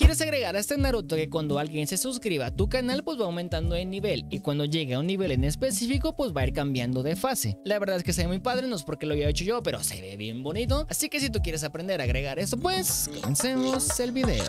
Quieres agregar a este Naruto que cuando alguien se suscriba a tu canal pues va aumentando de nivel y cuando llegue a un nivel en específico pues va a ir cambiando de fase. La verdad es que se ve muy padre, no es porque lo haya hecho yo, pero se ve bien bonito. Así que si tú quieres aprender a agregar esto pues comencemos el video.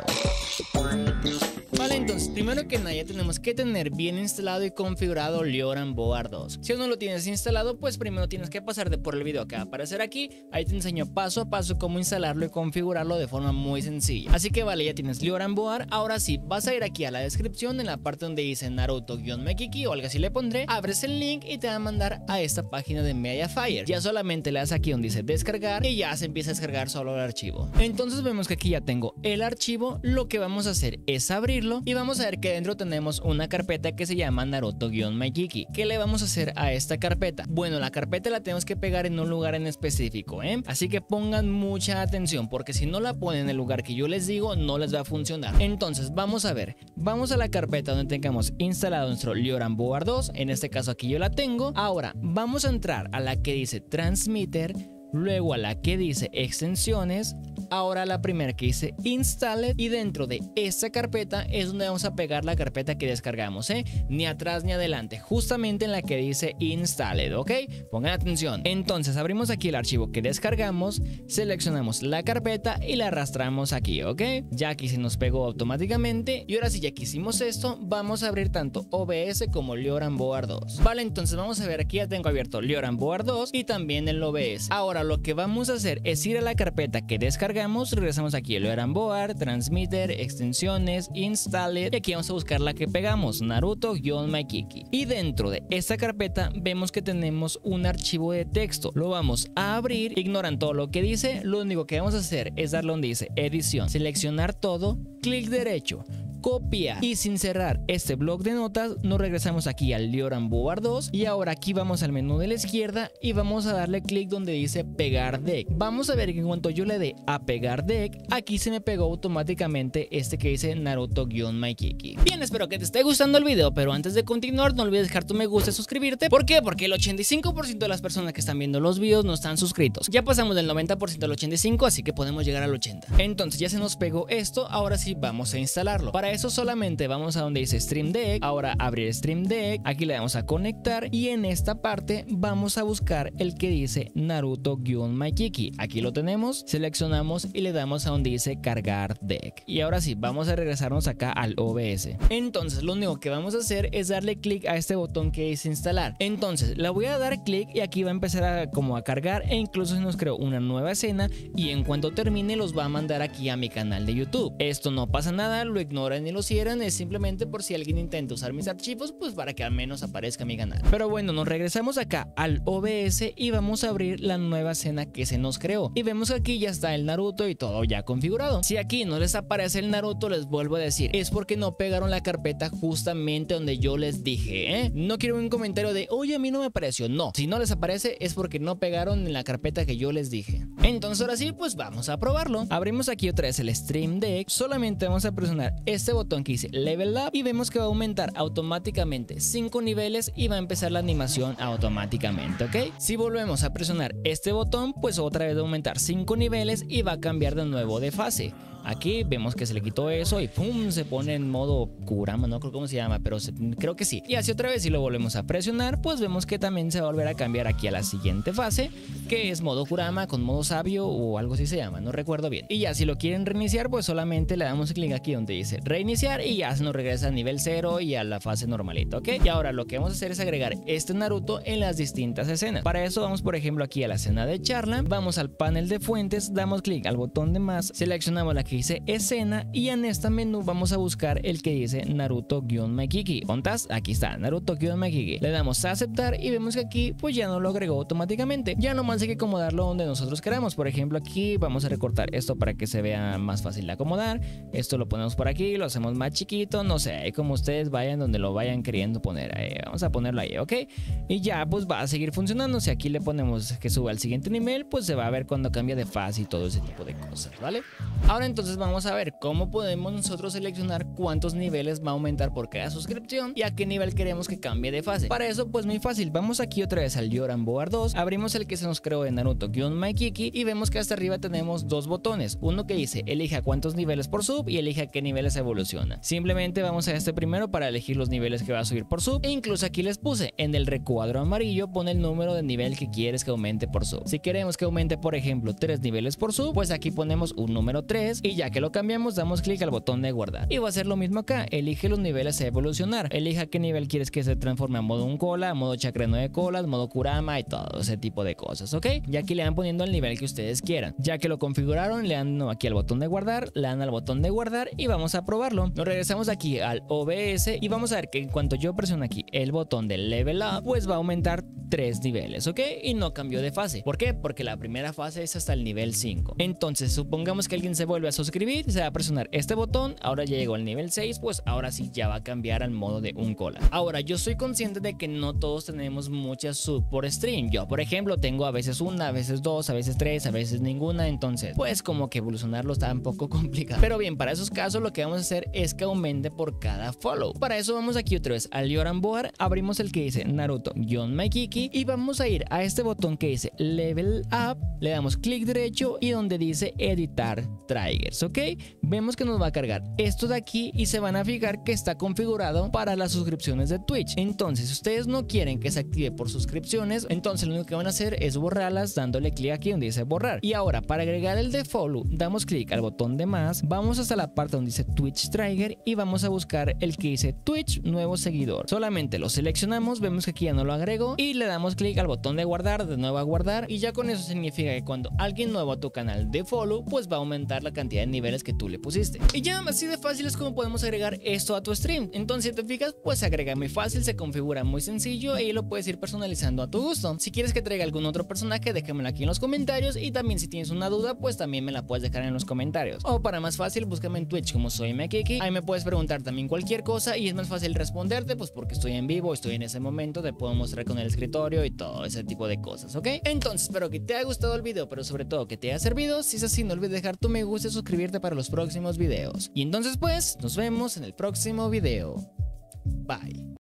Vale, entonces, primero que nada ya tenemos que tener bien instalado y configurado Lioran Board 2. Si aún no lo tienes instalado, pues primero tienes que pasarte por el video que va a aparecer aquí. Ahí te enseño paso a paso cómo instalarlo y configurarlo de forma muy sencilla. Así que vale, ya tienes Lioran Board. Ahora sí, vas a ir aquí a la descripción en la parte donde dice Naruto-Mekiki o algo así le pondré. Abres el link y te va a mandar a esta página de Mediafire. Ya solamente le das aquí donde dice descargar y ya se empieza a descargar solo el archivo. Entonces vemos que aquí ya tengo el archivo. Lo que vamos a hacer es abrirlo y vamos a ver que dentro tenemos una carpeta que se llama Naruto-Maikiki. ¿Qué le vamos a hacer a esta carpeta? Bueno, la carpeta la tenemos que pegar en un lugar en específico, ¿eh? Así que pongan mucha atención porque si no la ponen en el lugar que yo les digo no les va a funcionar. Entonces vamos a ver, vamos a la carpeta donde tengamos instalado nuestro Lioran Board 2, en este caso aquí yo la tengo. Ahora vamos a entrar a la que dice Transmitter luego a la que dice extensiones, ahora la primera que dice installed y dentro de esta carpeta es donde vamos a pegar la carpeta que descargamos, ¿eh? ni atrás ni adelante, justamente en la que dice installed, ¿ok? Pongan atención. Entonces abrimos aquí el archivo que descargamos, seleccionamos la carpeta y la arrastramos aquí, ¿ok? Ya aquí se nos pegó automáticamente y ahora si ya que hicimos esto, vamos a abrir tanto OBS como Lioran Board 2. Vale, entonces vamos a ver aquí ya tengo abierto Lioran Board 2 y también el OBS. Ahora lo que vamos a hacer es ir a la carpeta que descargamos, regresamos aquí a Board, Transmitter, Extensiones, Installer y aquí vamos a buscar la que pegamos, Naruto-Maikiki. Y dentro de esta carpeta vemos que tenemos un archivo de texto. Lo vamos a abrir, ignoran todo lo que dice, lo único que vamos a hacer es darle donde dice edición, seleccionar todo, clic derecho, copia. Y sin cerrar este blog de notas nos regresamos aquí al Lioran Board 2 y ahora aquí vamos al menú de la izquierda y vamos a darle clic donde dice pegar deck. Vamos a ver que en cuanto yo le dé a pegar deck aquí se me pegó automáticamente este que dice Naruto-Maikiki bien espero que te esté gustando el video pero antes de continuar no olvides dejar tu me gusta y suscribirte. ¿por qué? porque el 85% de las personas que están viendo los videos no están suscritos. Ya pasamos del 90% al 85 así que podemos llegar al 80 entonces ya se nos pegó esto ahora sí vamos a instalarlo eso solamente vamos a donde dice Stream Deck, ahora abrir Stream Deck, aquí le damos a conectar y en esta parte vamos a buscar el que dice Naruto-Maikiki. Aquí lo tenemos, seleccionamos y le damos a donde dice cargar deck. Y ahora sí, vamos a regresarnos acá al OBS. Entonces lo único que vamos a hacer es darle clic a este botón que dice instalar. Entonces le voy a dar clic y aquí va a empezar a como a cargar e incluso se nos creó una nueva escena y en cuanto termine los va a mandar aquí a mi canal de YouTube. Esto no pasa nada, lo ignoran ni lo cierran, es simplemente por si alguien intenta usar mis archivos, pues para que al menos aparezca mi canal. Pero bueno, nos regresamos acá al OBS y vamos a abrir la nueva escena que se nos creó. Y vemos que aquí ya está el Naruto y todo ya configurado. Si aquí no les aparece el Naruto, les vuelvo a decir, es porque no pegaron la carpeta justamente donde yo les dije, ¿eh? No quiero un comentario de, oye, a mí no me apareció. No, si no les aparece es porque no pegaron en la carpeta que yo les dije. Entonces ahora sí, pues vamos a probarlo. Abrimos aquí otra vez el Stream Deck. Solamente vamos a presionar este botón que dice Level Up y vemos que va a aumentar automáticamente 5 niveles y va a empezar la animación automáticamente, ¿ok? Si volvemos a presionar este botón, pues otra vez va a aumentar 5 niveles y va a cambiar de nuevo de fase. Aquí vemos que se le quitó eso y ¡pum! se pone en modo Kurama, no creo cómo se llama, pero creo que sí. Y así otra vez si lo volvemos a presionar, pues vemos que también se va a volver a cambiar aquí a la siguiente fase, que es modo Kurama con modo sabio o algo así se llama, no recuerdo bien. Y ya si lo quieren reiniciar, pues solamente le damos clic aquí donde dice reiniciar y ya nos regresa a nivel 0 y a la fase normalita, ¿ok? Y ahora lo que vamos a hacer es agregar este Naruto en las distintas escenas. Para eso vamos por ejemplo aquí a la escena de charla, vamos al panel de fuentes, damos clic al botón de más, seleccionamos la que dice escena y en esta menú vamos a buscar el que dice Naruto-Maikiki. ¿Ontas? Aquí está, Naruto-Maikiki. Le damos a aceptar y vemos que aquí pues ya no lo agregó automáticamente. Ya nomás hay que acomodarlo donde nosotros queramos. Por ejemplo, aquí vamos a recortar esto para que se vea más fácil de acomodar. Esto lo ponemos por aquí, lo hacemos más chiquito, no sé, como ustedes vayan donde lo vayan queriendo poner. vamos a ponerlo ahí, ¿ok? Y ya pues va a seguir funcionando. Si aquí le ponemos que suba al siguiente nivel, pues se va a ver cuando cambia de fase y todo ese tipo de cosas, ¿vale? Ahora entonces vamos a ver cómo podemos nosotros seleccionar cuántos niveles va a aumentar por cada suscripción y a qué nivel queremos que cambie de fase. Para eso pues muy fácil, vamos aquí otra vez al Yoran Boar 2, abrimos el que se nos creó de Naruto-Maikiki y vemos que hasta arriba tenemos dos botones, uno que dice elija cuántos niveles por sub y elija qué niveles Simplemente vamos a este primero para elegir los niveles que va a subir por sub e incluso aquí les puse en el recuadro amarillo pone el número de nivel que quieres que aumente por sub. Si queremos que aumente por ejemplo 3 niveles por sub, pues aquí ponemos un número 3 y ya que lo cambiamos damos clic al botón de guardar. Y va a ser lo mismo acá, elige los niveles a evolucionar, elija qué nivel quieres que se transforme a modo un cola, modo chakra 9 colas, modo kurama y todo ese tipo de cosas, ¿ok? Y aquí le van poniendo el nivel que ustedes quieran. Ya que lo configuraron, le dan aquí al botón de guardar, le dan al botón de guardar y vamos a Nos regresamos aquí al OBS y vamos a ver que en cuanto yo presiono aquí el botón de level up, pues va a aumentar tres niveles, ¿ok? Y no cambió de fase. ¿Por qué? Porque la primera fase es hasta el nivel 5. Entonces, supongamos que alguien se vuelve a suscribir, se va a presionar este botón, ahora ya llegó al nivel 6, pues ahora sí ya va a cambiar al modo de un cola. Ahora, yo soy consciente de que no todos tenemos muchas sub por stream. Yo, por ejemplo, tengo a veces una, a veces dos, a veces tres, a veces ninguna, entonces, pues como que evolucionarlo está un poco complicado. Pero bien, para esos casos lo que vamos a hacer es que aumente por cada follow. Para eso vamos aquí otra vez al Yoran Boar, abrimos el que dice Naruto-Maikiki y vamos a ir a este botón que dice Level Up, le damos clic derecho y donde dice Editar Triggers, ¿ok? Vemos que nos va a cargar esto de aquí y se van a fijar que está configurado para las suscripciones de Twitch. Entonces, si ustedes no quieren que se active por suscripciones, entonces lo único que van a hacer es borrarlas dándole clic aquí donde dice borrar. Y ahora, para agregar el de follow, damos clic al botón de más, vamos hasta la parte donde dice Twitch Trigger y vamos a buscar el que dice Twitch nuevo seguidor. Solamente lo seleccionamos, vemos que aquí ya no lo agrego y le damos clic al botón de guardar, de nuevo a guardar y ya con eso significa que cuando alguien nuevo a tu canal de follow pues va a aumentar la cantidad de niveles que tú le pusiste. Y ya así de fácil es como podemos agregar esto a tu stream. Entonces si te fijas pues se agrega muy fácil, se configura muy sencillo y lo puedes ir personalizando a tu gusto. Si quieres que traiga algún otro personaje déjamelo aquí en los comentarios y también si tienes una duda pues también me la puedes dejar en los comentarios. O para más fácil búscame en Twitch como soy Mekiki, ahí me puedes preguntar también cualquier cosa y es más fácil responderte pues porque estoy en vivo, estoy en ese momento, te puedo mostrar con el escritorio y todo ese tipo de cosas, ¿ok? Entonces espero que te haya gustado el video, pero sobre todo que te haya servido. Si es así, no olvides dejar tu me gusta y suscribirte para los próximos videos. Y entonces pues, nos vemos en el próximo video. Bye.